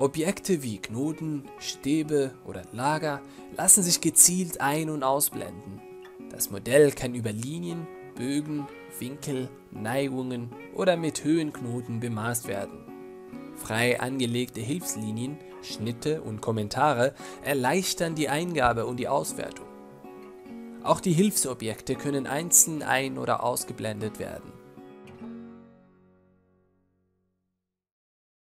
Objekte wie Knoten, Stäbe oder Lager lassen sich gezielt ein- und ausblenden. Das Modell kann über Linien, Bögen, Winkel, Neigungen oder mit Höhenknoten bemaßt werden. Frei angelegte Hilfslinien, Schnitte und Kommentare erleichtern die Eingabe und die Auswertung. Auch die Hilfsobjekte können einzeln ein- oder ausgeblendet werden.